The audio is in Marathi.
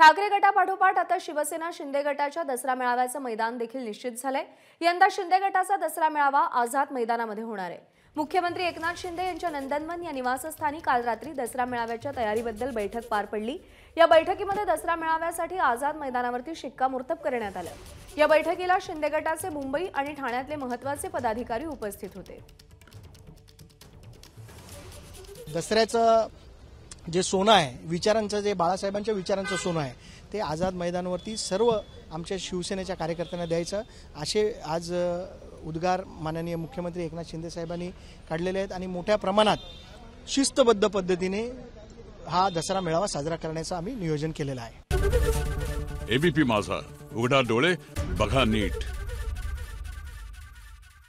ठाकरे गटापाठोपाठ आता शिवसेना शिंदे गटाच्या दसरा मेळाव्याचं मैदान देखील निश्चित झालंय. यंदा शिंदे गटाचा दसरा मेळावा आझाद मैदानामध्ये होणार आहे. मुख्यमंत्री एकनाथ शिंदे यांच्या नंदनवन या निवासस्थानी काल रात्री दसरा मेळाव्याच्या तयारीबद्दल बैठक पार पडली. या बैठकीमध्ये दसरा मेळाव्यासाठी आझाद मैदानावरती शिक्कामोर्तब करण्यात आलं. या बैठकीला शिंदे गटाचे मुंबई आणि ठाण्यातले महत्त्वाचे पदाधिकारी उपस्थित होते. दसऱ्याचं जे सोनं आहे विचारांचं जे बाळासाहेबांच्या विचारांचं सोनं आहे ते आझाद मैदानावरती सर्व आमच्या शिवसेनेच्या कार्यकर्त्यांना द्यायचं. असे आज उद्गार माननीय मुख्यमंत्री एकनाथ शिंदे साहेबांनी काढलेले आहेत आणि मोठ्या प्रमाणात शिस्तबद्ध पद्धतीने हा दसरा मेळावा साजरा करण्याचं आम्ही नियोजन केलेलं आहे. एबीपी माझा उघडा डोळे बघा नीट.